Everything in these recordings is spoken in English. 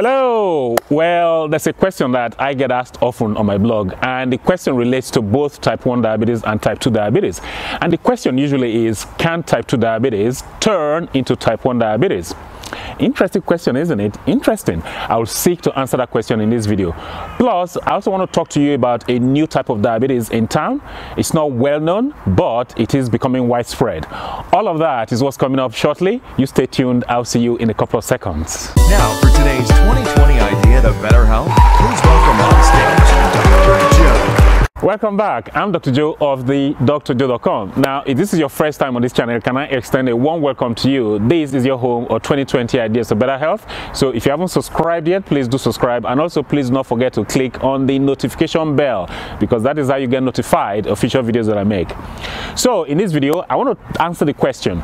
Hello. Well, there's a question that I get asked often on my blog, and the question relates to both type 1 diabetes and type 2 diabetes. And the question usually is can type 2 diabetes turn into type 1 diabetes? Interesting question, isn't it? Interesting. I will seek to answer that question in this video. Plus, I also want to talk to you about a new type of diabetes in town. It's not well known, but it is becoming widespread. All of that is what's coming up shortly. You stay tuned. I'll see you in a couple of seconds. Now, for today's 2020 idea to better health, please welcome. Joe. Welcome back. I'm Dr. Joe of the drjoe.com. Now, if this is your first time on this channel, can I extend a warm welcome to you? This is your home of 2020 Ideas for Better Health. So if you haven't subscribed yet, please do subscribe. And also, please not forget to click on the notification bell because that is how you get notified of future videos that I make. So in this video, I want to answer the question,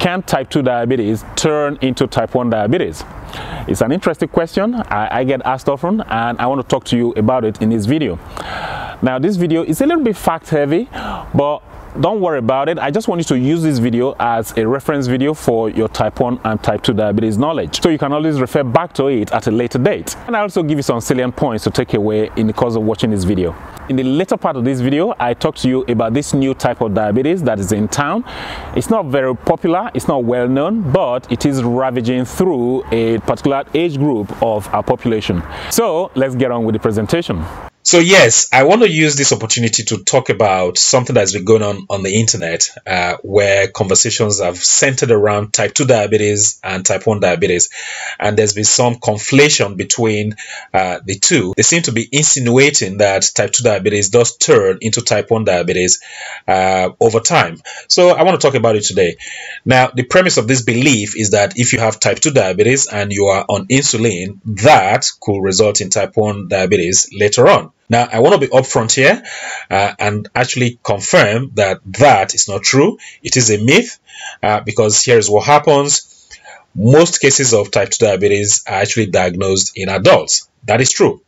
can type 2 diabetes turn into type 1 diabetes? It's an interesting question. I, I get asked often and I want to talk to you about it in this video. Now this video is a little bit fact heavy, but don't worry about it. I just want you to use this video as a reference video for your type 1 and type 2 diabetes knowledge. So you can always refer back to it at a later date. And I also give you some salient points to take away in the course of watching this video. In the later part of this video, I talk to you about this new type of diabetes that is in town. It's not very popular, it's not well known, but it is ravaging through a particular age group of our population. So let's get on with the presentation. So yes, I want to use this opportunity to talk about something that's been going on on the internet, uh, where conversations have centered around type 2 diabetes and type 1 diabetes, and there's been some conflation between uh, the two. They seem to be insinuating that type 2 diabetes does turn into type 1 diabetes uh, over time. So I want to talk about it today. Now, the premise of this belief is that if you have type 2 diabetes and you are on insulin, that could result in type 1 diabetes later on. Now, I want to be upfront here uh, and actually confirm that that is not true. It is a myth uh, because here is what happens. Most cases of type 2 diabetes are actually diagnosed in adults. That is true.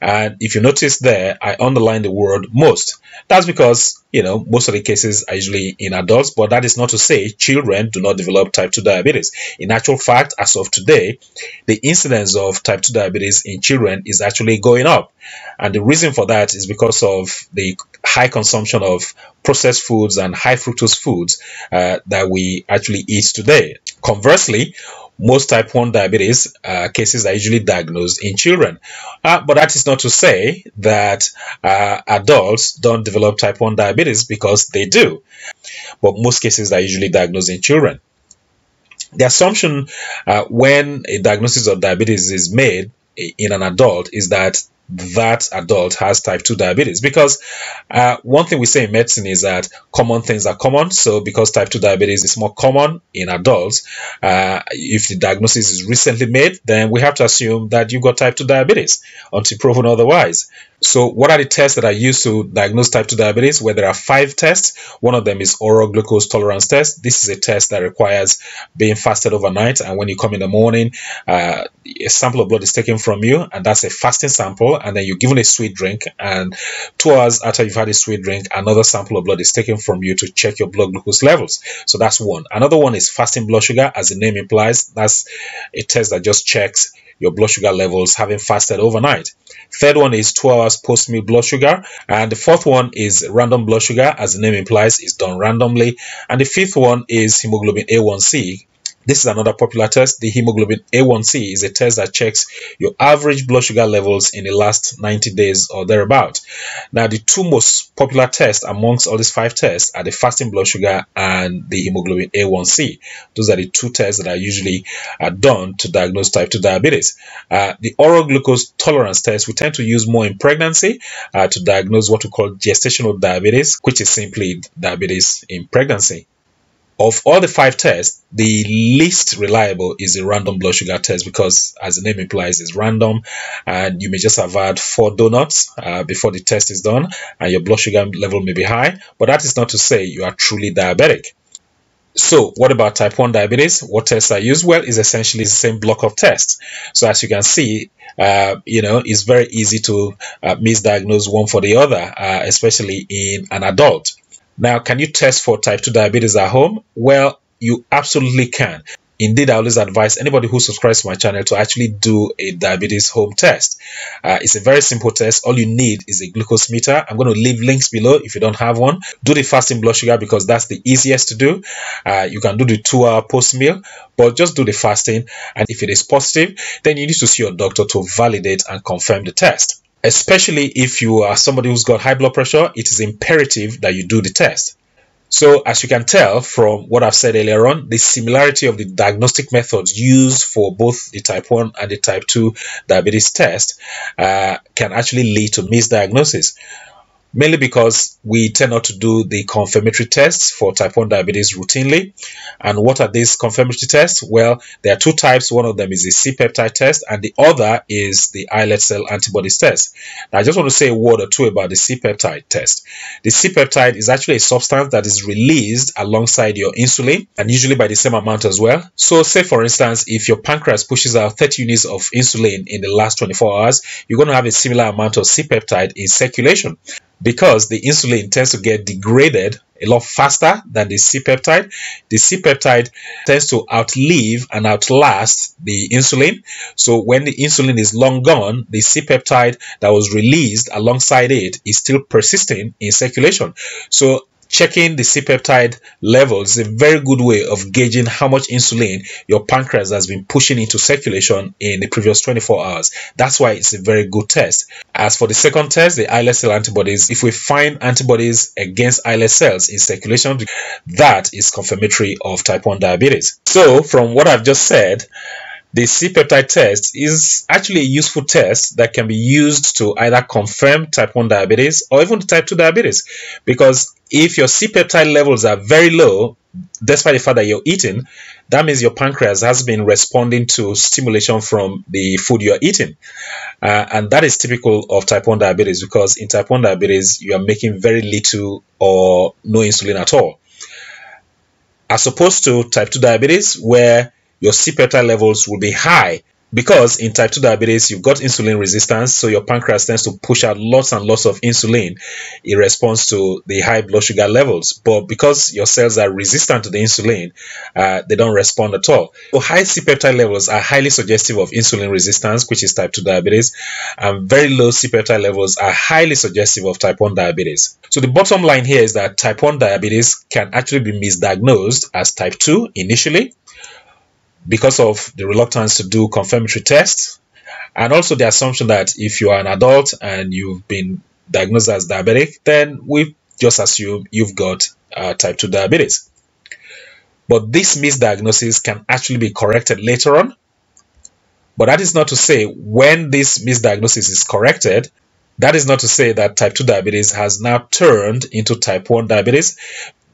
And if you notice there, I underline the word most. That's because, you know, most of the cases are usually in adults, but that is not to say children do not develop type 2 diabetes. In actual fact, as of today, the incidence of type 2 diabetes in children is actually going up. And the reason for that is because of the high consumption of processed foods and high fructose foods uh, that we actually eat today. Conversely, most type 1 diabetes uh, cases are usually diagnosed in children. Uh, but that is not to say that uh, adults don't develop type 1 diabetes because they do. But most cases are usually diagnosed in children. The assumption uh, when a diagnosis of diabetes is made in an adult is that that adult has type 2 diabetes. Because uh, one thing we say in medicine is that common things are common. So because type 2 diabetes is more common in adults uh, if the diagnosis is recently made then we have to assume that you've got type 2 diabetes until proven otherwise so what are the tests that are used to diagnose type 2 diabetes? Well, there are five tests. One of them is oral glucose tolerance test. This is a test that requires being fasted overnight. And when you come in the morning, uh, a sample of blood is taken from you, and that's a fasting sample. And then you're given a sweet drink. And two hours after you've had a sweet drink, another sample of blood is taken from you to check your blood glucose levels. So that's one. Another one is fasting blood sugar, as the name implies. That's a test that just checks your blood sugar levels having fasted overnight. Third one is 2 hours post meal blood sugar. And the fourth one is random blood sugar, as the name implies, is done randomly. And the fifth one is hemoglobin A1C, this is another popular test. The hemoglobin A1C is a test that checks your average blood sugar levels in the last 90 days or thereabout. Now, the two most popular tests amongst all these five tests are the fasting blood sugar and the hemoglobin A1C. Those are the two tests that are usually uh, done to diagnose type 2 diabetes. Uh, the oral glucose tolerance test we tend to use more in pregnancy uh, to diagnose what we call gestational diabetes, which is simply diabetes in pregnancy. Of all the five tests, the least reliable is a random blood sugar test because, as the name implies, it's random and you may just have had four donuts uh, before the test is done and your blood sugar level may be high, but that is not to say you are truly diabetic. So what about type 1 diabetes? What tests are used? Well, it's essentially the same block of tests. So as you can see, uh, you know, it's very easy to uh, misdiagnose one for the other, uh, especially in an adult. Now, can you test for type 2 diabetes at home? Well, you absolutely can. Indeed, I always advise anybody who subscribes to my channel to actually do a diabetes home test. Uh, it's a very simple test. All you need is a glucose meter. I'm going to leave links below if you don't have one. Do the fasting blood sugar because that's the easiest to do. Uh, you can do the two hour post meal, but just do the fasting. And if it is positive, then you need to see your doctor to validate and confirm the test. Especially if you are somebody who's got high blood pressure, it is imperative that you do the test. So as you can tell from what I've said earlier on, the similarity of the diagnostic methods used for both the type 1 and the type 2 diabetes test uh, can actually lead to misdiagnosis mainly because we tend not to do the confirmatory tests for type 1 diabetes routinely. And what are these confirmatory tests? Well, there are two types. One of them is the C-peptide test, and the other is the islet cell antibodies test. Now, I just want to say a word or two about the C-peptide test. The C-peptide is actually a substance that is released alongside your insulin, and usually by the same amount as well. So, say for instance, if your pancreas pushes out 30 units of insulin in the last 24 hours, you're going to have a similar amount of C-peptide in circulation because the insulin tends to get degraded a lot faster than the C-peptide. The C-peptide tends to outlive and outlast the insulin. So when the insulin is long gone, the C-peptide that was released alongside it is still persisting in circulation. So checking the C-peptide levels is a very good way of gauging how much insulin your pancreas has been pushing into circulation in the previous 24 hours. That's why it's a very good test. As for the second test, the islet cell antibodies, if we find antibodies against islet cells in circulation, that is confirmatory of type 1 diabetes. So from what I've just said, the C-peptide test is actually a useful test that can be used to either confirm type 1 diabetes or even type 2 diabetes because if your C-peptide levels are very low, despite the fact that you're eating, that means your pancreas has been responding to stimulation from the food you're eating. Uh, and that is typical of type 1 diabetes because in type 1 diabetes, you are making very little or no insulin at all. As opposed to type 2 diabetes, where your C-peptide levels will be high because in type 2 diabetes you've got insulin resistance so your pancreas tends to push out lots and lots of insulin in response to the high blood sugar levels. But because your cells are resistant to the insulin uh, they don't respond at all. So high c-peptide levels are highly suggestive of insulin resistance which is type 2 diabetes and very low c-peptide levels are highly suggestive of type 1 diabetes. So the bottom line here is that type 1 diabetes can actually be misdiagnosed as type 2 initially because of the reluctance to do confirmatory tests and also the assumption that if you are an adult and you've been diagnosed as diabetic, then we just assume you've got uh, type 2 diabetes. But this misdiagnosis can actually be corrected later on. But that is not to say when this misdiagnosis is corrected, that is not to say that type 2 diabetes has now turned into type 1 diabetes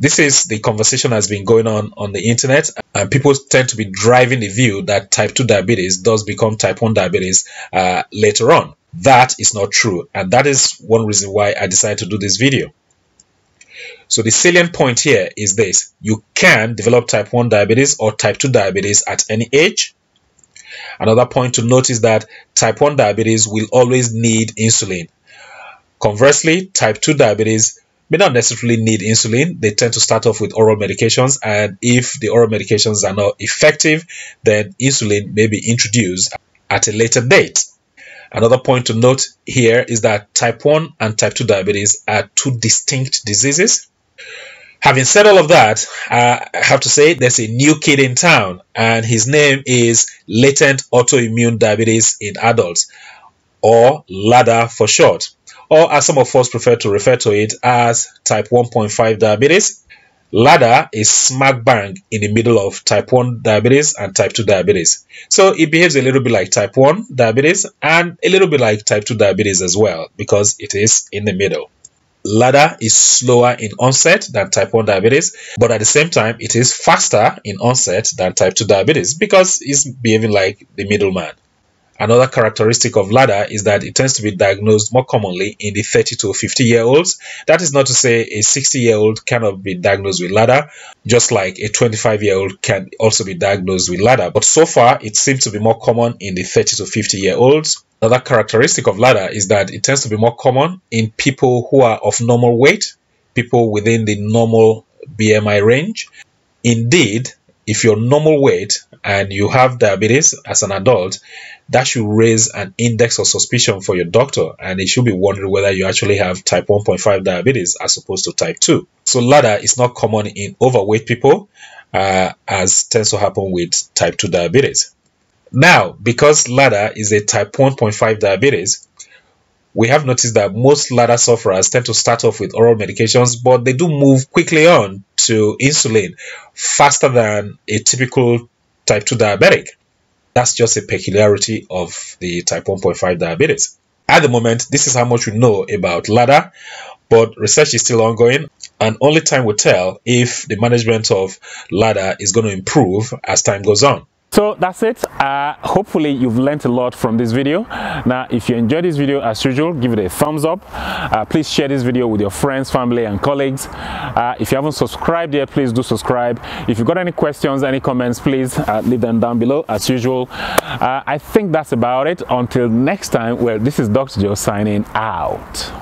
this is the conversation has been going on on the internet, and people tend to be driving the view that type 2 diabetes does become type 1 diabetes uh, later on. That is not true, and that is one reason why I decided to do this video. So the salient point here is this. You can develop type 1 diabetes or type 2 diabetes at any age. Another point to note is that type 1 diabetes will always need insulin. Conversely, type 2 diabetes may not necessarily need insulin. They tend to start off with oral medications, and if the oral medications are not effective, then insulin may be introduced at a later date. Another point to note here is that type 1 and type 2 diabetes are two distinct diseases. Having said all of that, uh, I have to say there's a new kid in town, and his name is latent autoimmune diabetes in adults, or LADA for short or as some of us prefer to refer to it as type 1.5 diabetes. LADA is smack bang in the middle of type 1 diabetes and type 2 diabetes. So it behaves a little bit like type 1 diabetes and a little bit like type 2 diabetes as well because it is in the middle. LADA is slower in onset than type 1 diabetes, but at the same time, it is faster in onset than type 2 diabetes because it's behaving like the middleman. Another characteristic of LADA is that it tends to be diagnosed more commonly in the 30 to 50 year olds. That is not to say a 60 year old cannot be diagnosed with LADA, just like a 25 year old can also be diagnosed with LADA. But so far, it seems to be more common in the 30 to 50 year olds. Another characteristic of LADA is that it tends to be more common in people who are of normal weight, people within the normal BMI range. Indeed, if you're normal weight and you have diabetes as an adult, that should raise an index of suspicion for your doctor and it should be wondering whether you actually have type 1.5 diabetes as opposed to type 2. So LADA is not common in overweight people uh, as tends to happen with type 2 diabetes. Now, because LADA is a type 1.5 diabetes, we have noticed that most LADA sufferers tend to start off with oral medications, but they do move quickly on to insulin faster than a typical type 2 diabetic. That's just a peculiarity of the type 1.5 diabetes. At the moment, this is how much we know about LADA, but research is still ongoing, and only time will tell if the management of LADA is going to improve as time goes on. So that's it. Uh, hopefully you've learned a lot from this video. Now, if you enjoyed this video as usual, give it a thumbs up. Uh, please share this video with your friends, family, and colleagues. Uh, if you haven't subscribed yet, please do subscribe. If you've got any questions, any comments, please uh, leave them down below as usual. Uh, I think that's about it. Until next time, well, this is Dr. Joe signing out.